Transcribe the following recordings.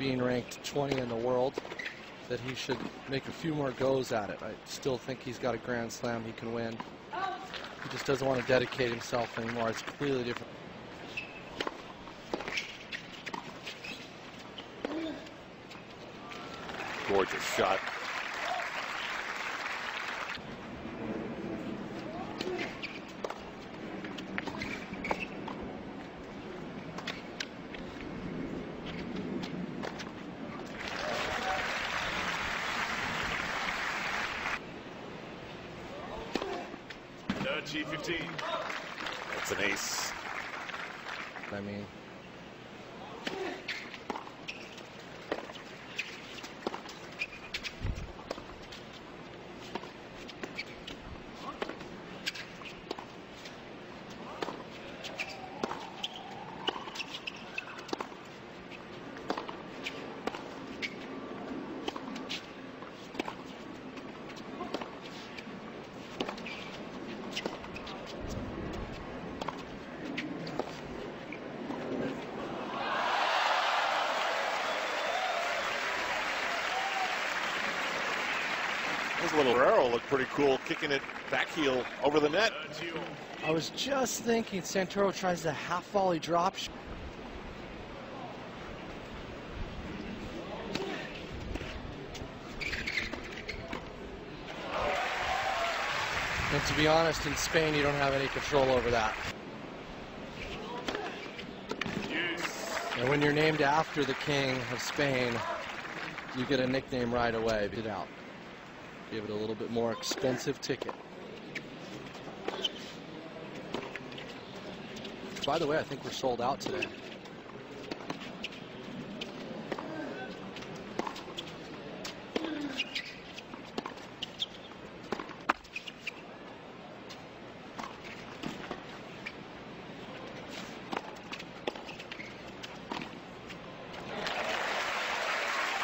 being ranked 20 in the world, that he should make a few more goes at it. I still think he's got a Grand Slam he can win. He just doesn't want to dedicate himself anymore. It's completely different. Gorgeous shot. G15. That's an ace. I mean, little Guerrero looked pretty cool, kicking it back heel over the net. I was just thinking Santoro tries the half volley drop. And to be honest, in Spain, you don't have any control over that. And when you're named after the king of Spain, you get a nickname right away. It out. Give it a little bit more expensive ticket. By the way, I think we're sold out today.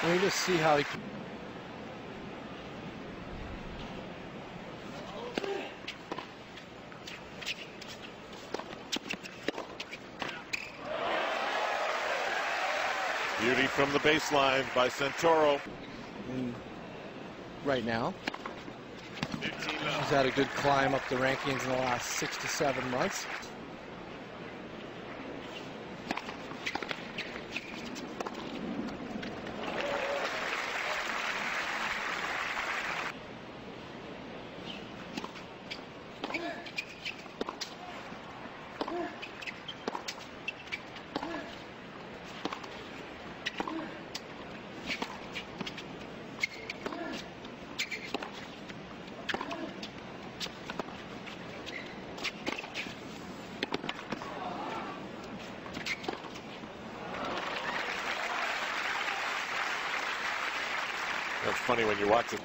Let me just see how he. can- Beauty from the baseline by Santoro. Mm. right now. she's had a good climb up the rankings in the last six to seven months. Funny when you watch it.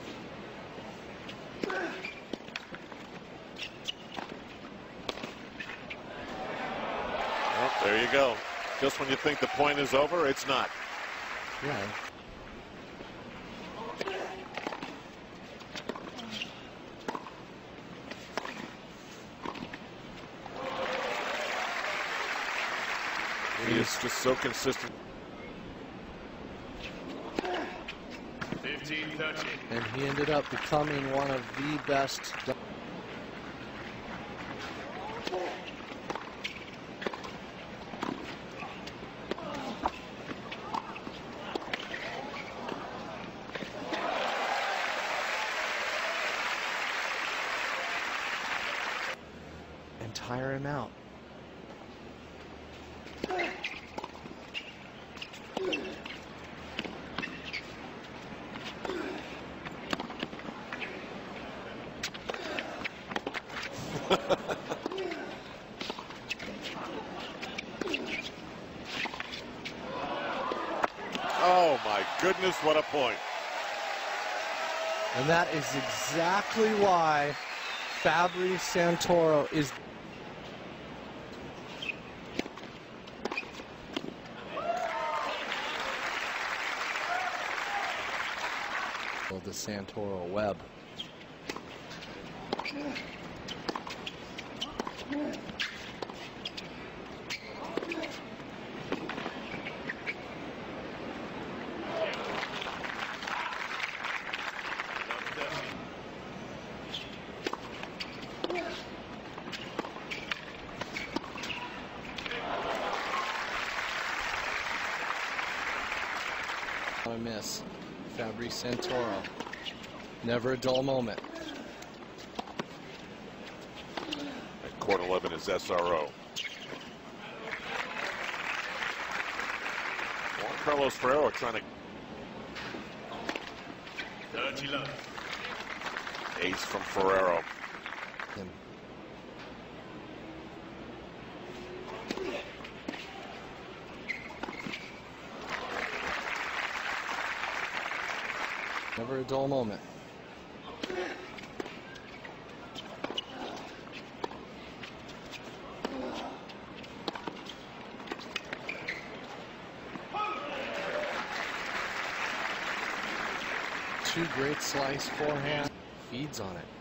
Well, there you go. Just when you think the point is over, it's not. Yeah. He is just so consistent. 15 13. And he ended up becoming one of the best. And tire him out. Oh my goodness, what a point. And that is exactly why Fabri Santoro is. Of the Santoro web. This. Fabrice Santoro. Never a dull moment. And court 11 is SRO. Juan Carlos Ferrero trying to 30 love. ace from Ferrero. And Never a dull moment. Two great slice forehand. Feeds on it.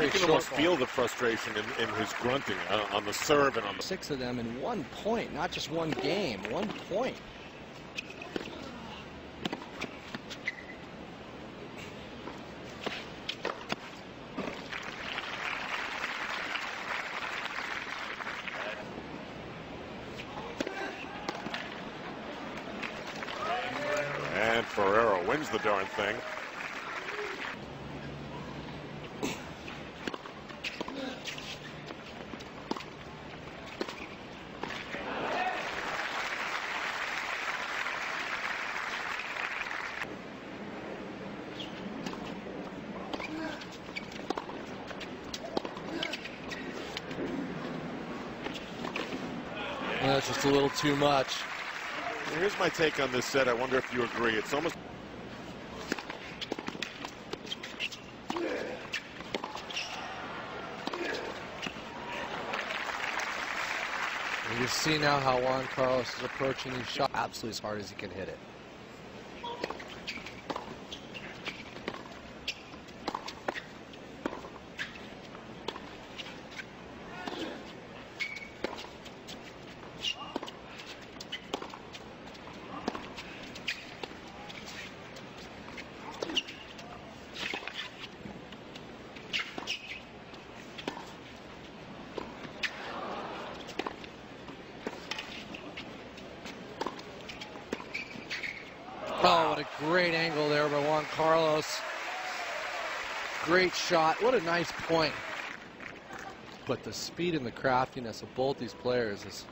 You can almost feel the frustration in, in his grunting uh, on the serve and on the. Six of them in one point, not just one game, one point. And Ferrero wins the darn thing. That's just a little too much. Here's my take on this set. I wonder if you agree. It's almost you see now how Juan Carlos is approaching these shot absolutely as hard as he can hit it. Oh, what a great angle there by Juan Carlos. Great shot. What a nice point. But the speed and the craftiness of both these players is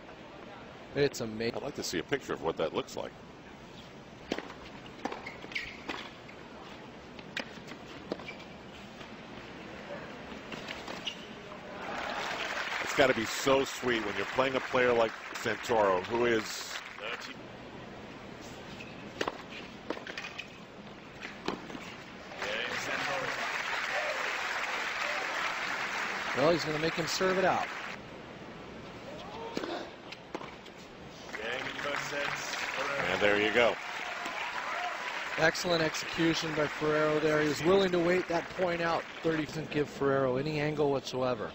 it's amazing. I'd like to see a picture of what that looks like. It's got to be so sweet when you're playing a player like Santoro, who is 30. Game, Santoro. Well, he's going to make him serve it out. Game in first sets. Ferrero. and there you go. Excellent execution by Ferrero there. He was willing to wait that point out. 30 doesn't give Ferrero any angle whatsoever.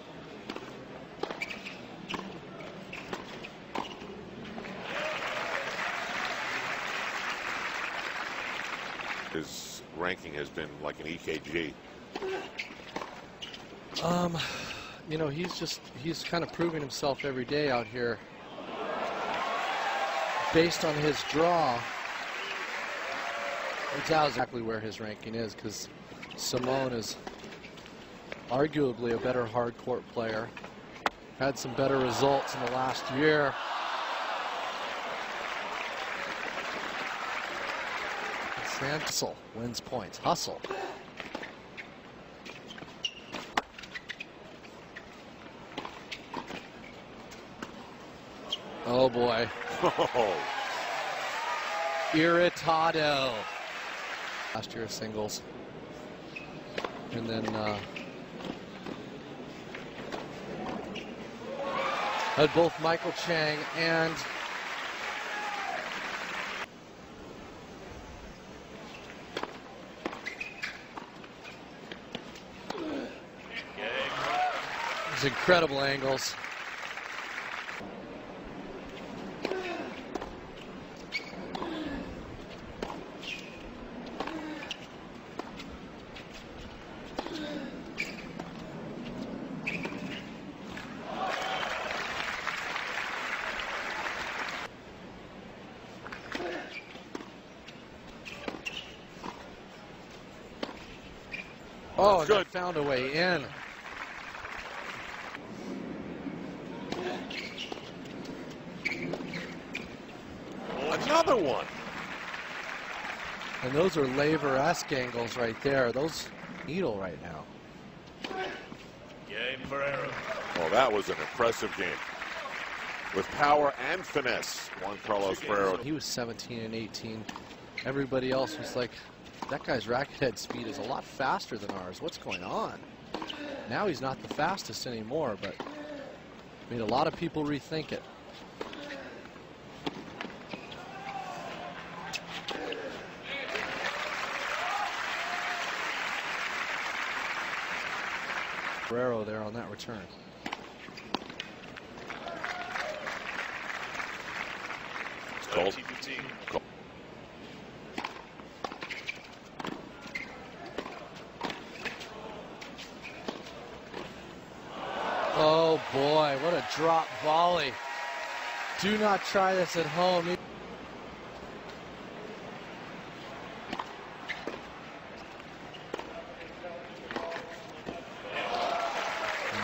His ranking has been like an EKG. Um, you know, he's just he's kind of proving himself every day out here. Based on his draw, it's out exactly where his ranking is because Simon is arguably a better hard court player. Had some better results in the last year. Sansel wins points. Hustle. Oh boy. Oh, Irritado. Last year singles. And then uh, had both Michael Chang and These incredible angles. Found a way in. Another one. And those are Laver-esque angles right there. Those needle right now. Game Ferrero. Well, that was an impressive game. With power and finesse, Juan Carlos Ferrero. He was 17 and 18. Everybody else was like, that guy's racket head speed is a lot faster than ours. What's going on? Now he's not the fastest anymore, but I made a lot of people rethink it. Ferrero there on that return. Colt. 30 15. Oh boy, what a drop volley. Do not try this at home. And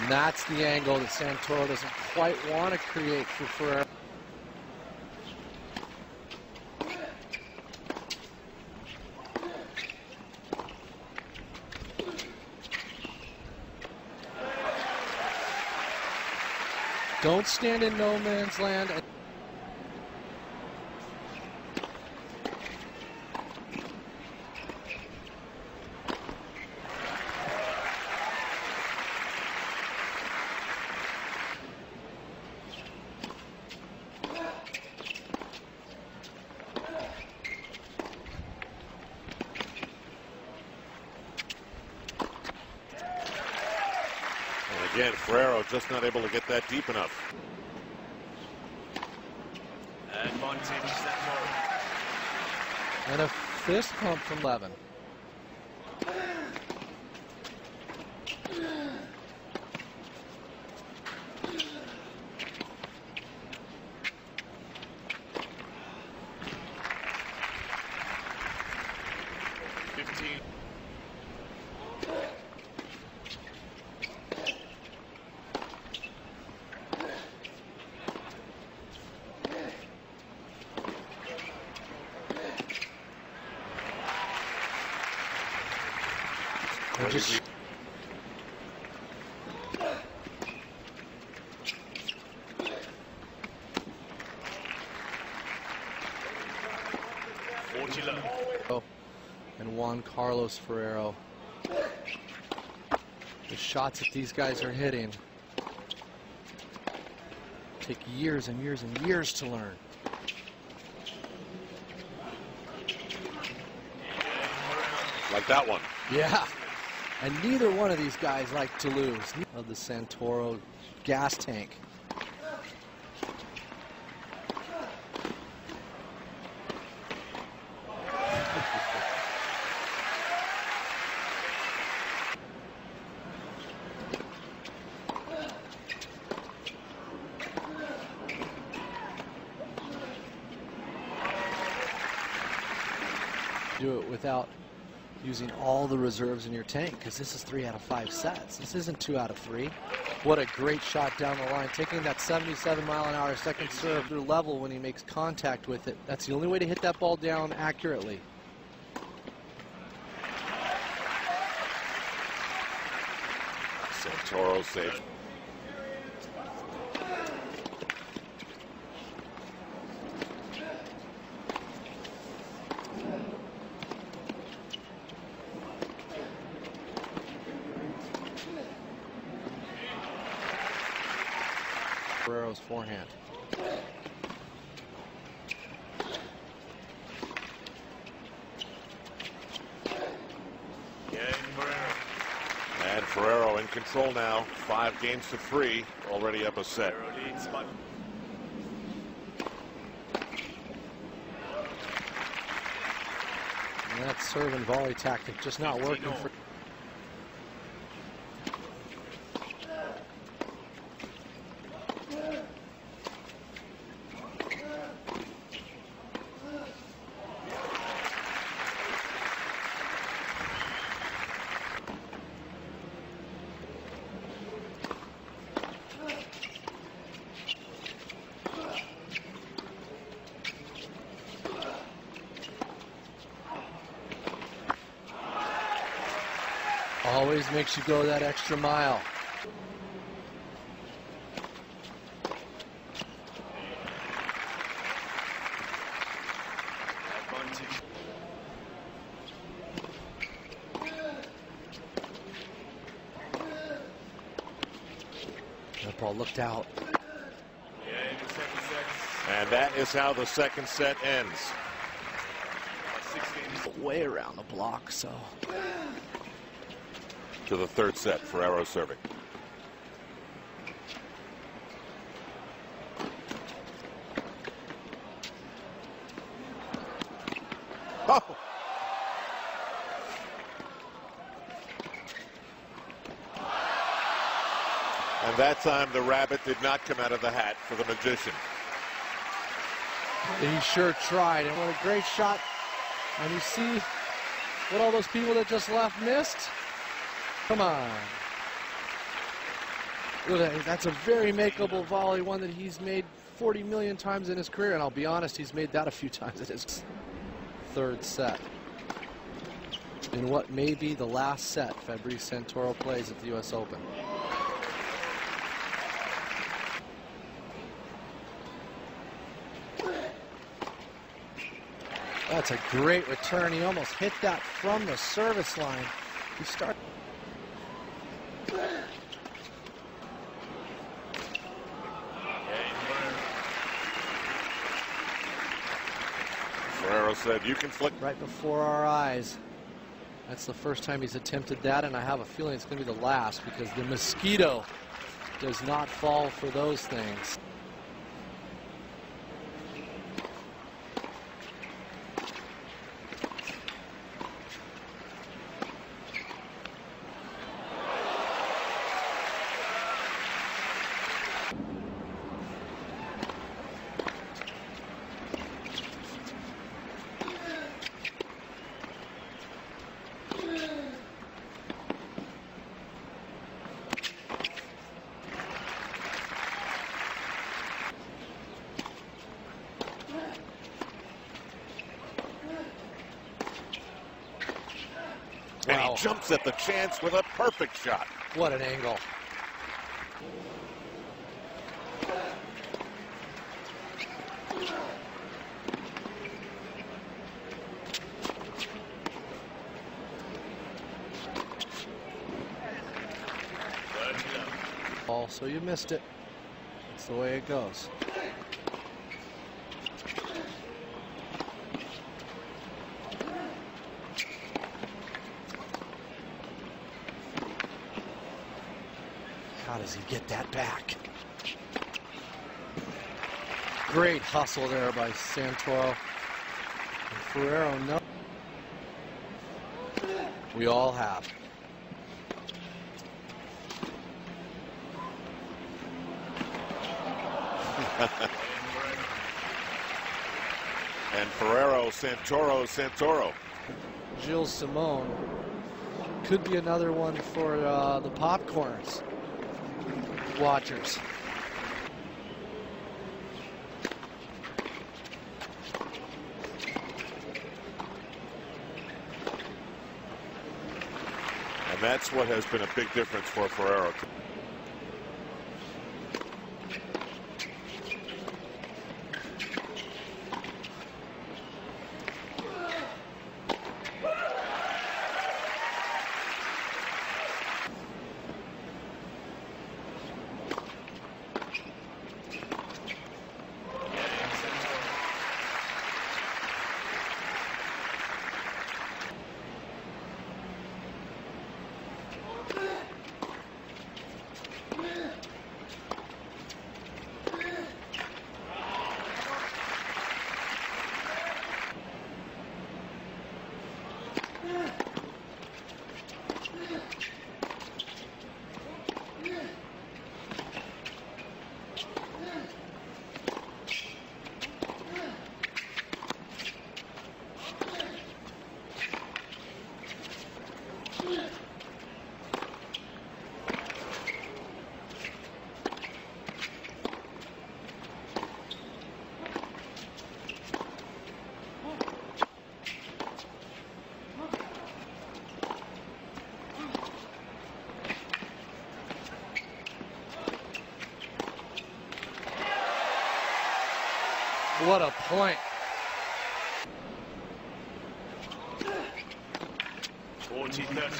that's the angle that Santoro doesn't quite want to create for Ferrer. Don't stand in no man's land. Again, Ferrero just not able to get that deep enough. Advantage Santoro. And a fist pump from Levin. Fifteen. And What just is he- Forty low. Oh, and Juan Carlos Ferrero. The shots that these guys are hitting take years and years and years to learn. Like that one. Yeah. And neither one of these guys like to lose. Of the Santoro gas tank. Do it without using all the reserves in your tank because this is three out of five sets. This isn't two out of three. What a great shot down the line, taking that 77 mile an hour second serve through level when he makes contact with it. That's the only way to hit that ball down accurately. Santoro saved. Ferrero's forehand. Game Ferrero. And In control now. Five games to three. Already up a set. That serve and volley tactic just not working for. Always makes you go that extra mile. Advantage. That ball looked out. Yeah, in the second set. And that is how the second set ends. 16. Way around the block, so To the third set, Ferrero serving. Oh! And that time the rabbit did not come out of the hat for the magician. he sure tried. And what a great shot. And you see what all those people that just left missed? Come on. That's a very makeable volley, one that he's made 40 million times in his career. And I'll be honest, he's made that a few times in his third set. In what may be the last set Fabrice Santoro plays at the U.S. Open. That's a great return. He almost hit that from the service line. He started. Said, you can flick. right before our eyes. That's the first time he's attempted that, and I have a feeling it's going to be the last because the mosquito does not fall for those things. Jumps at the chance with a perfect shot. What an angle. Thirty so you missed it. That's the way it goes. Get that back? Great hustle there by Santoro. And Ferrero, no. We all have. And Ferrero, Santoro, Santoro. Gilles Simon could be another one for uh, the popcorns watchers. And that's what has been a big difference for Ferrero. Point. 40 30.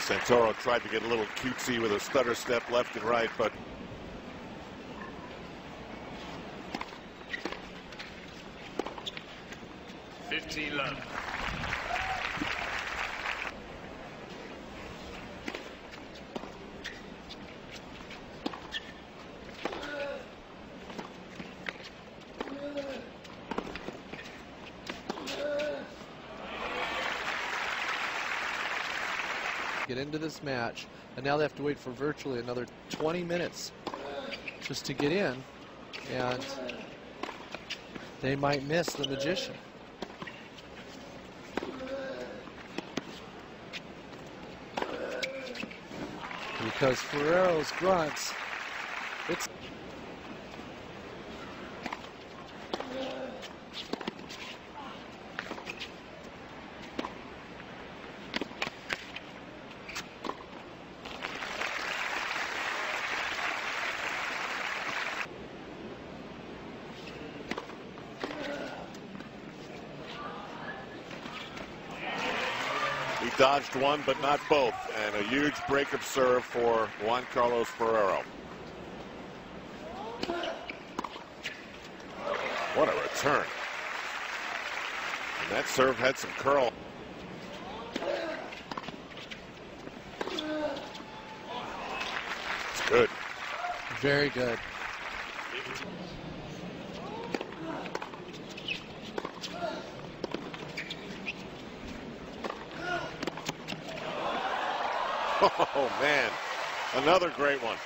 Santoro tried to get a little cutesy with a stutter step left and right, but Get into this match, and now they have to wait for virtually another 20 minutes just to get in, and they might miss the magician. Because Ferrero's grunts, it's dodged one, but not both. And a huge breakup serve for Juan Carlos Ferrero. What a return. And that serve had some curl. It's good. very good. Oh, man. Another great one.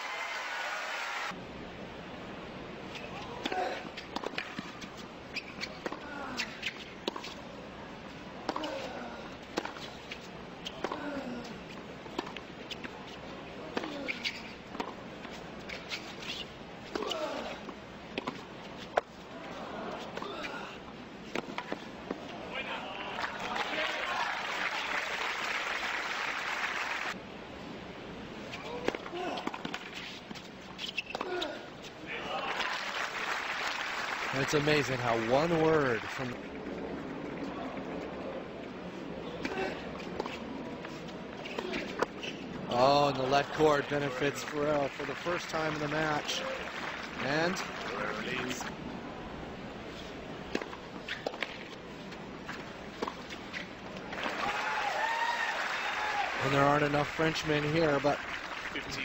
Amazing how one word from Oh, and the left cord benefits Ferrero for the first time in the match. And and there aren't enough Frenchmen here, but 15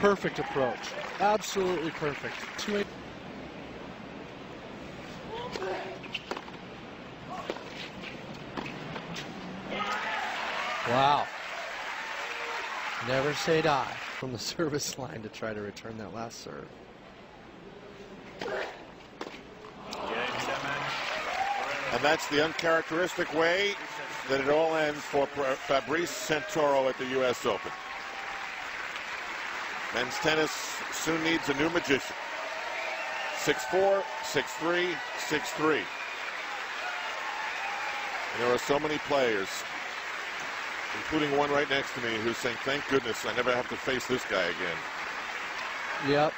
perfect approach. Absolutely perfect. Two Wow. Never say die from the service line to try to return that last serve. Game set match. And that's the uncharacteristic way that it all ends for Fabrice Santoro at the U.S. Open. Men's tennis soon needs a new magician. 6'4", 6'3", 6'3". And there are so many players, including one right next to me, who's saying, thank goodness I never have to face this guy again. Yep.